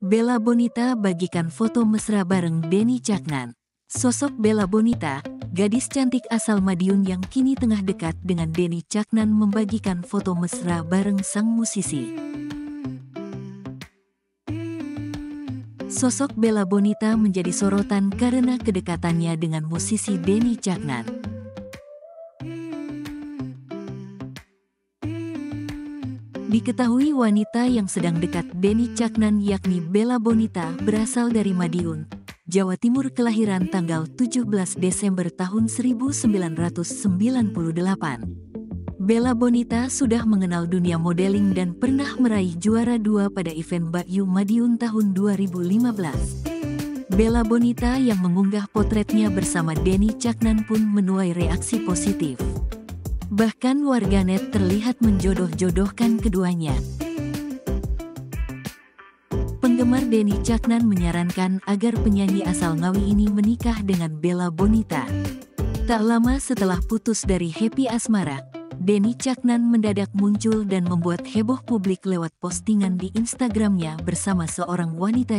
Bella Bonita bagikan foto mesra bareng Denny Caknan. Sosok Bella Bonita, gadis cantik asal Madiun yang kini tengah dekat dengan Denny Caknan membagikan foto mesra bareng sang musisi. Sosok Bella Bonita menjadi sorotan karena kedekatannya dengan musisi Denny Caknan. Diketahui wanita yang sedang dekat Denny Caknan yakni Bella Bonita berasal dari Madiun, Jawa Timur kelahiran tanggal 17 Desember tahun 1998. Bella Bonita sudah mengenal dunia modeling dan pernah meraih juara dua pada event Bayu Madiun tahun 2015. Bella Bonita yang mengunggah potretnya bersama Denny Caknan pun menuai reaksi positif. Bahkan warganet terlihat menjodoh-jodohkan keduanya. Penggemar Denny Caknan menyarankan agar penyanyi asal Ngawi ini menikah dengan Bella Bonita. Tak lama setelah putus dari Happy Asmara, Denny Caknan mendadak muncul dan membuat heboh publik lewat postingan di Instagramnya bersama seorang wanita